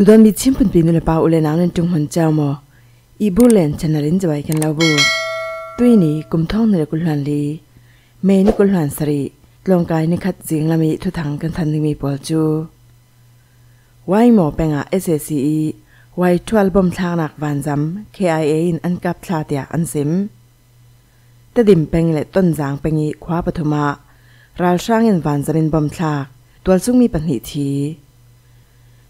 ดูดอนมีชิมปุ่นปีนุเลปาอุเลนาวนันจุงหันเจ้ามออีบุเลนชนาลินจะไว้กันลาบูตุยนี้กุมท้องเนกุลหันลีเมนิกุลหันสรีลงกายในคัดจิงละมีทุทังกันทันนิมีปอจูไว้หมอเปงอาเอสเอซีไว้ทวลบอมทางนักวันจำ KIA อินอันกับพลาตียอันซิมแต่ดิมเป็งและต้นจางเป็งอีคว้าปฐมาราช่างอินวันจำอินบอมทากตัวซุ่งมีปัญหาที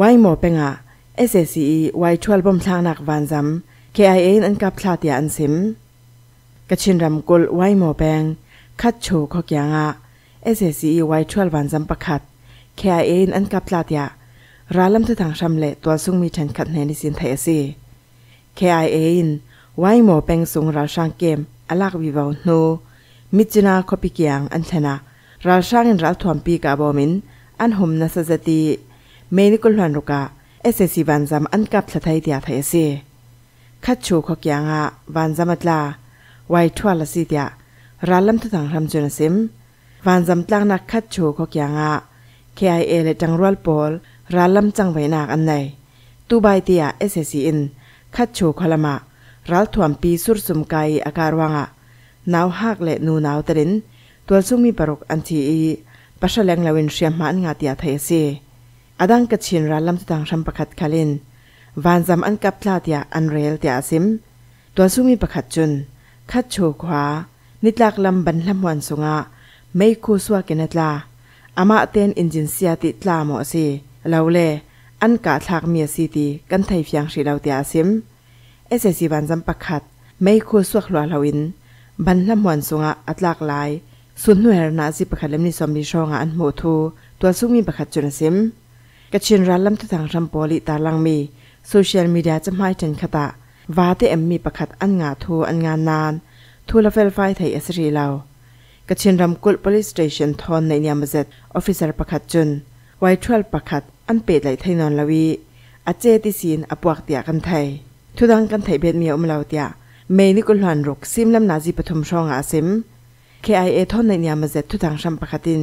ไว้หมอเปงอะเอสเอซีไว้ชวยบ่มทางนักวันจำ KIA อันกับพลาดยาอันซิมกะชินรำกุลไว้หมอแปงคัดโชขอกยางอะเอสเอซีไว้ชวยวันจำประคัด KIA อันกับพลาดยาราลำทุทางชำเละตัวซุงมีฉันขัดในนิสินไทยซี KIA ไว้หมอแปงสุงราช่างเกมอลักวิวาวโนมิจนาคอปิกยางอันชนะราช่างอินรัลทวมปีกาบอมินอันหมนัสจตี เมนิกุลหันรุกาเอสซีวันจำอันกับสะไทยเดียไทยเซคัดชูขอกยางะวันจำมัดลาไวทัวลสิเดียรัลลัมทุตังรำจุนซิมวันจำตลางนักคัดชูขอกยางะ KIA เลจังรัลปอลรัลลัมจังไวนักอันไหนตูใบเตียเอสซีอินคัดชูขล อาการวังะนาวหักเลนูนาวตรินตัวซุมีปรกอันทีปัชเลงลาวินเชียมมันงาเตียไทยเซอดังกชินรัลลัมตังชัมประคัดคาลินวันจำอันกับพลาดยาอันเรลเตียซิมตัวสุมีประคัดจุนคัดโชขวานิดลักลำบันลำวันสุงะไม่คูสวากินัตลาอามาเตนอินจินเซียติตลาหมอซีเลาเลอันกาทักเมียซีตีกันไทยฟียงสีเลาเตียซิมเอสซีวันจำประคัดไม่คูสวกหลัวลาวินบันลำวันสุงะอัตลักลายสุนหน่วยนาซีประคัดเล่มนิสมดิชองอันโมทูตัวสุมีประคัดจุนซิม กชินรัลลัมทุทางรัมโปลิตาลังมีโซเชียลมีเดียจะไม่จันขตะวาเตเอ็มมีประคัดอันงาทูอันงานนานทูลเฟลไฟไทยเอสรีเลากชินรัมกุล police station ทอนในยามเซตออฟฟิเซอร์ประคัดจุนไวทรัลประคัดอันเป็ดไหลไทยนอนลวีอาเจติซีนอปวกเตียกันไทยทุดังกันไทยเบ็ดเมียอมเลาเตียเมนิกุลหันรุกซิมลำนาจีปฐมช่องอาซิม KIA ทอนในยามเซตทุดังชัมประคัดิน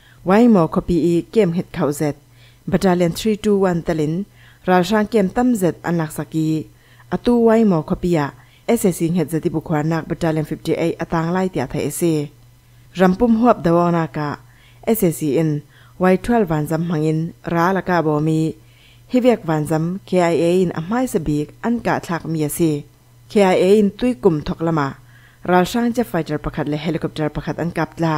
วายหมองนักทะเจตอันตัวเกมะกะออกทอมวางอันไทยเหล่านานสุนหวนนาจิปันหิชองะมอลเวควายรัลช่างเห็นรัลทวมปีอันกาโทไทยซีเคเอเลจังรัลปอลินไว้หมอคปีอีเกมเห็ดเขาเซตบัตาเลียน321ตลินราชางเกมตั้มเซตอันลักสกีอตูไว้หมอคปีอะเอสเอซิงเห็ดเซติบุควานักบัตาเลียน58อตางไล่เตียไทยเอเซรัมปุ่มหวบดาวนากะเอสเอซีอินไว้12วันจำหังอินราละกาบอมีฮิเวียกวันจำ KIA อินอไมสบีกอันกะทักมีเซ KIA อินตุยกลุ่มทกลมารา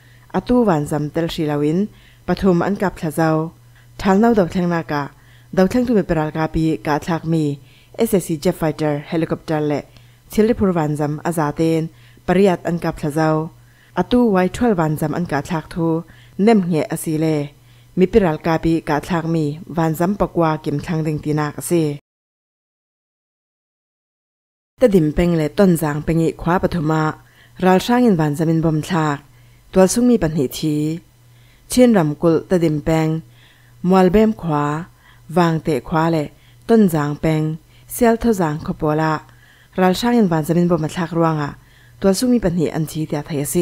อร์ปันฮีอันกาบีประคัดอัตลาเซียดจุดลูนะจันวารีนี้เลยรุกะชันสักลำกุกขายแปงน้ำเพกาโดนากาเอสเอซีบันซัมเคไอเอ็นอันกับพลดารัลช่างทุนในนานลังนูกุมท้องในกุลังขัดเอเบริลซาคลามูมาเปงโดนากาเอสเอซีเฮลิคอปเตอร์ประคัดเคไอเอ็นอันกับพลดาอีเคไอเอกาทักมีเจ็ฟไฟจาร์และเฮลิคอปเตอร์อตูวันจำเตลชีลาวินปฐุมอันกับทะเจ้าทัลนาดาวแทงนากาดาวแทงตุเมเปรากาปีกาทักมีเอสเอซีเจ็ฟไฟเตอร์เฮลิคอปเตอร์เละชิลิพูวันจำอาซาเตนปริยัตอันกับทะเจ้าอตูไว้ทวลวันจำอันกาทักทูเนมเหียอสีเลมีปิรัลกาปีกาทักมีวันจำปกว่ากิมทังดิงตีนากเซแต่ดิมเป็งเลต้นจางเป็งอีคว้าปฐมาราช่างอินวันจะเป็นบอมทาก ตัวซุงมีปัญหาทีเช่นรำกุลตะดิมแปงมวลเบมขวาวางเตะขวาและต้นจางแปงเซลทจางขปอละรัลช่างอินบานจะเป็นบ่มาทักรวงอะตัวสุมีปัญหาอันทีเตียไทยเส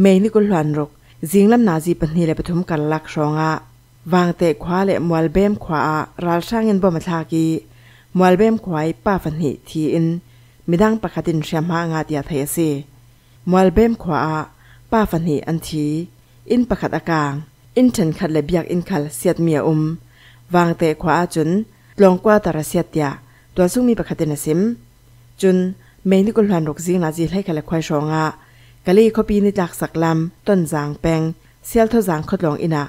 เมยนี่กุลวันรกจิงลำนาจีปัญหาเลยปฐมกันลักชองอะวางเตะขวาและมวลเบมขวารัลช่างอินบ่มาทักีมวลเบมขวาป้าฟันหิทีอินมิดังปะคตินเชียมหางาเตียไทยเสมวลเบมขวา ป้าฟันหิอันที อินประคัดอากาง อินฉันขัดและเบียกอินขัลเสียดเมียอุม วางเตะขวาจุนลงกว่าตระเสียดยาตัวซุงมีประคตินสิม จุนเมนี่กุลหันรกซิงนาจีให้กันละควายชองอะกะลีเขาปีนิจักสักลำต้นจางแปงเซียลทจางขดลองอินะ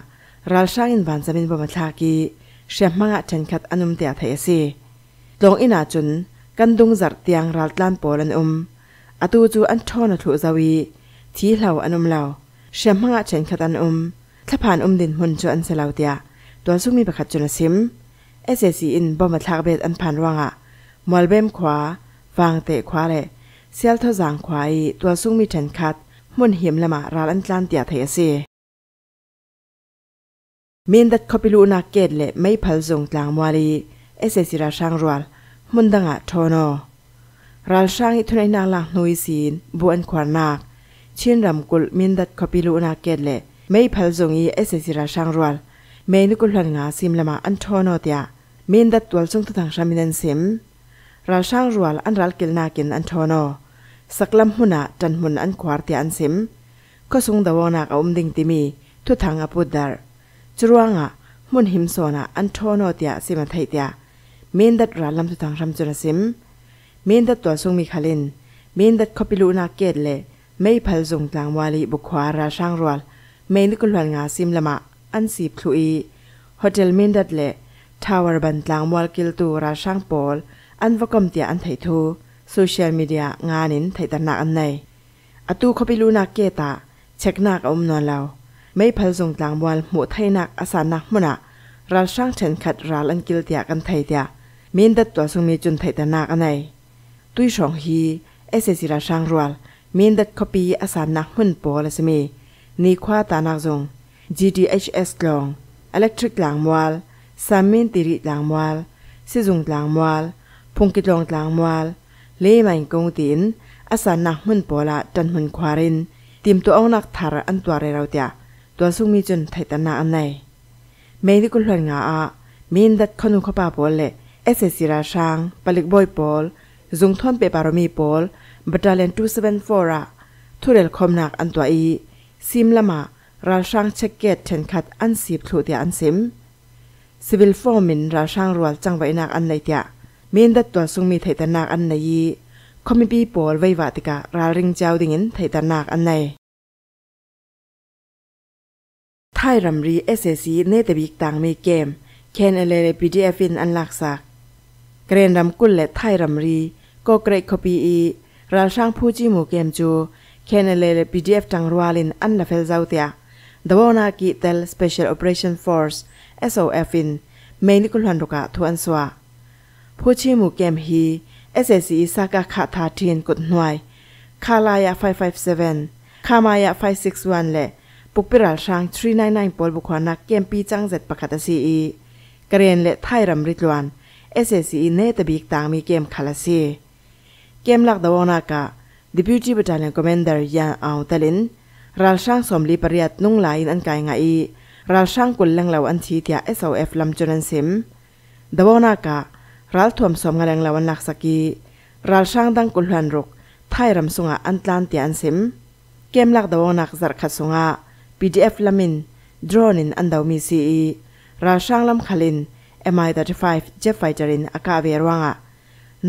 รัลช่างอินบานจะเป็นบมาทากีเชียมังะเชนคัดอนุมเตียเทสีลงอินาจุนกันดุงจัดเตียงรัลตันโปลันอุมอตูจูอันทอนถุจาวี ทีเหล่าอันุมเหล่าเชื่อมหาเฉินขัดอันอุมถ้าผ่านอุมดินหุ่นจวนเสลาวเตียตัวซุ้มีประคัดจุนซิมเอเซซีอินบอมบัตลากเบ็ดอันผ่านว่างอะมอลเบมขวาฟางเตะขวาเละเซียลท่อสางขวาอีตัวซุ้มีเฉินขัดมุ่นเหียมละมาราลันจานเตียเทเซมีนดัดคอปิลูนักเกตเละไม่พัลจงกลางมวลีเอเซซีราช่างรัวมุ่นดังอะโทโนอราลช่างอิทุนไอนางหลังนุยศีนบุอันขวานัก chin ram kul min dat khopilu na ketle mei phal zong i ssc ra sang rual mei ni kul hlan nga sim lama an thono tia min dat twal chung tu thang raminen sim ra sang rual an ral kil na kin an thono saklam huna tan hun an khwar ti an sim ko sung da wona ka um ding timi thu thang apud dar chruanga mun him sona an thono tia sima thai tia min dat ra lam tu thang ram chuna sim min dat twal sung mi khalin min dat khopilu na ketle ไม่พัลจงกลางวาลีบุควาราช่างรัวลเมนกุลวนงาซิมละมาอันสีพลุยโฮเทลเมนดัดเลทาวเวอร์บันกลางวาลกิลตูราช่างปอลอันวกมเตียอันไททูโซเชียลมีเดียงานินไทตนักอันในอตูเขาไปรู้นักเกตาเช็คนักอมนอนเราไม่พัลสงกลางวันหมู่ไทยนักอาสานักมุนะรัลช่างเฉินขัดรัลอันกิลเตียกันไทยเตียมีนดัดตัวสงมีจุนไทตนักอันในตุยสองฮีเอเซซิราช่างรัวล min dat copy asan na hun po la simi ni khwa ta nak zong GDHS long electric lang mwal samin tiri lang mwal si zung lang mwal phungkit long lang mwal le mai kong tin asan na hun po la tan hun khwarin tim tu ong nak thar an twa re raw tia to sung mi chun thai ta na an nei mei ni kul hlan nga a min dat khonu khapa pol le SSC ra shang palik boy pol zung thon pe paromi pol จันมันควารินติมตัวองนักทารอันตัวเรเวนไทตนาอันไหนเมดิกุลนงาอามีนดัดขนุขปาปอลเลเอสเอสิราทอนเรลบัตาเลน274อะทุเรลคอมนักอันตัวอีซิมละมาราชางเช็กเกตเชนคัดอันสีบถูเตียอันซิมซิวิลฟอร์มินราชางรัวจังไว้นักอันไหนเตียมีนดัดตัวสุงมีไทยตนักอันไหนคอมมิปีปอลไว้วาติการาริงเจ้าดิ่งินไทยตนักอันไหนไทยรำรีเอสเอซีเนตบิกต่างมีเกมแคนเอเลพีดีเอฟินอันลักสักเกรนรำกุลและไทยรำรีก็เกรกคปีอี ราช่างผู้จีหมูเกมจูแคนเอเลพีดีเอฟจังรัวลินอันละเฟลเจ้าเตียดาวนากีเตลสเปเชียลโอเปอเรชั่นฟอร์ส SOF in เมนิกุลันรุกะทวนสวาผู้ชิมูเกมฮี SSC สากาขาทาทีนกุดหน่วยคาลายา557คามายา561และปุกปิรัลช่าง399ปอลบุคคลนักเกมปีจังเจ็ดปะคัตซีอีกระเรียนและไทยรำริดลวน SSC เนตบิกต่างมีเกมคาลาซี กมหลักดาวนักะ Deputy Battalion Commander ยานเอาตลินรัลช่างสมลีปริยัตนุ่งลายอันกายงายรัลช่างกุลลังเหล่าอันทีเตีย SOF ลำจนันซิมดาวนักะรัลทวมสมงานลาวันลักสกีรัลช่างดังกุลหันรุกไทยรำสุงาอันตลานเตียนซิมเกมลักดาวนักจัรขัดสุงา PDF ลามินดรอนินอันดาวมีซีอีรัลช่างลำขลิ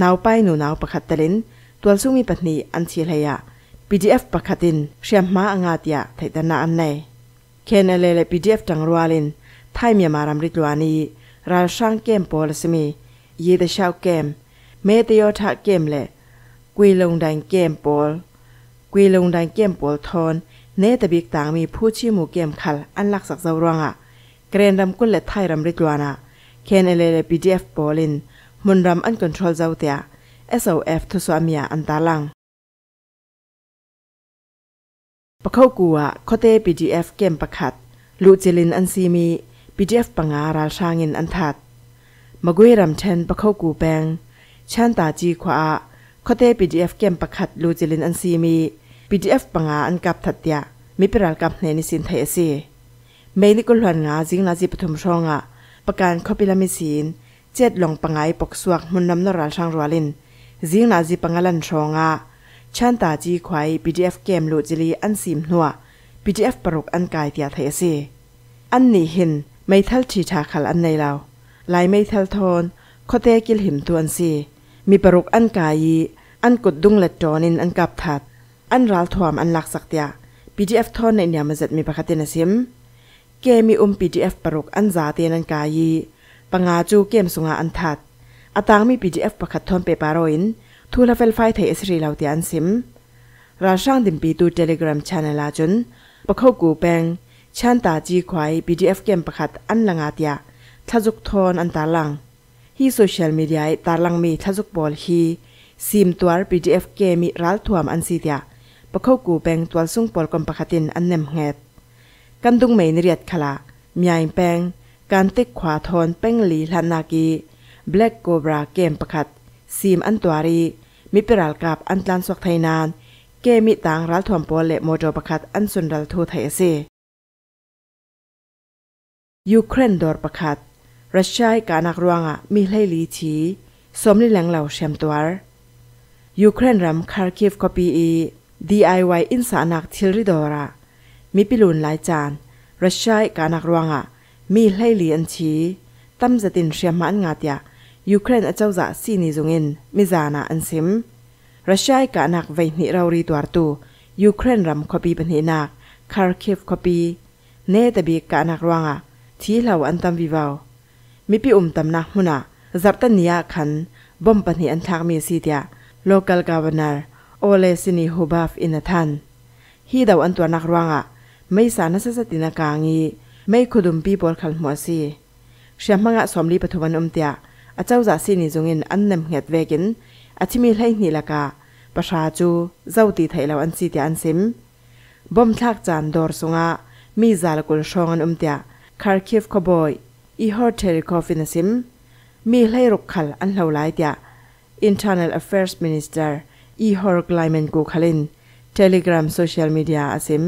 นาวไปหนูนาวประคัดตลินตัวสุมีปนีอันเชียเลยะ PDF ประคัดินเชียมมาอังอาตียไทยตนาอันในเคนเลเล PDF จังรัวลินไทยมีมารำริดวานีรัลช่างเกมโพลสมียีดชาวเกมเมเตโยทาเกมเลกุยลงดังเกมปอลกุยลงดังเกมปอลทอนเนตบิกต่างมีผู้ชื่อหมู่เกมคัลอันลักสักเจ้ารวงอะเกรนรำกุลและไทยรำริกวานาเคนเอเลเลพีดีเอฟปอลิน มุนรำอันคอนโทรลเจ้าเตีย SOF ทุสวามียอันตาลังปะเข้ากัวโคเต PDF เกมประคัดลูเจลินอันซีมี PDF ปังอาราชางินอันทัดมะกุยรำเทนปะเข้ากูแปงชันตาจีขวาขอเต PDF เกมประคัดลูจิลินอันซีมี PDF ปังอาอันกับทัดยามีเปรัลกับเนนิสินไทยซีเมนิกุลหันงาจิงนาจีปฐมช่องอะประการคอปิลามิสิน เจ็ดลงปังไอปกสวกมุนนำนรัลช่างรัวลินจิงนาจีปังลันชองอะชันตาจีควาย PDF เกมลูจิลีอันซิมหัว PDF ปรุกอันกายเตียไทยซีอันนี้เห็นไม่ทัลทีทาขัลอันในเราลายไม่ทัลทอนขอเตกิลหิมตัวอันซีมีปรุกอันกายีอันกดดุงเล็ดจอนินอันกับทัดอันรัลทวมอันหลักสักเตีย PDF ทอนในเนี่ยมาจัดมีประคตินสิมเกมีอุม PDF ปรุกอันจาเตียนันกายี ปังอาจูเกมสุงาอันทัดอาตางมี PDF ประคัดทอนเปปาโรอินทูลาเฟลไฟเทอสรีเลาเตียนซิมราช่างดิมปีตูเทเลกรามชานลาจุนปะเข้ากูแปงชันตาจีควาย PDF เกมประคัดอันลังอาเตียทะจุกทอนอันตาลังฮีโซเชียลมีเดียตาลังมีทะจุกบอลฮีซิมตัว PDF เกมีรัลทวมอันซีเตียปะเข้ากูแปงตัวซุงปอลกอมประคัดินอันเนมเฮดกันดุงไม่นเรียดขลามีไอแปง การติกขวาทอนเป้งหลีลันนากี Black Cobra เกมประคัดซีมอันตัวรีมิเปรัลกับอันตันสวกไทยนานเกมิต่างรัลทวมปอเลโมโจประคัดอันสุนรัลทูไทยเซยูเครนดอร์ประคัดรัสเซียการนักรวงอะมีให้ลีทีสมในแหลงเหล่าเชมตัวยูเครนรำคาร์คิฟคอปีอี DIY อินสานักทิลริดอระมีปิลุนหลายจานรัสเซียการนักรวงอะ มีให้ลีอันชีตั้มจะตินเชียมันงาตยายูเครนเจ้าจะสีนิจงอินมิจานาอันซิมรัสเซียการนักไวนิเรารีตัวตูยูเครนรำคอปีเป็นเหนักคาร์คิฟคอปีเนตบีการนักรวงอะที่เราอันตัมวิวาวมีปีอุมตำนักหุนาจับตันยาขันบอมปันเหอันทักมีสีเดีย local governor ไม่คุดุมปีบอลขันหัวซีเชียมงะสมลีปฐุวันอมเตียอาเจ้าจ่าซีนิจงเงินอันนำเหยีดเวกินอาทิมีให้นีละกาประชาจูเจ้าตีไทยเรวอันซีเตียอันซิมบอมทักจานดอร์สงะมีจาลกุลชองอันอมเตียคาร์คิฟคอบอยอีฮอร์เทริคอฟินซิมมีให้รุกขัลอันเหลาหลายเตีย Internal Affairs Minister Ihor Glyman Gukalin Telegram Social Media นซิม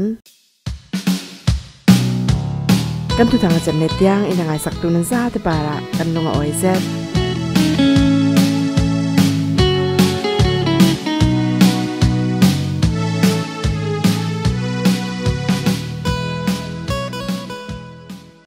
kan tu thang chan ne tiang ina ngai sak tu nan za te para kan longa oizet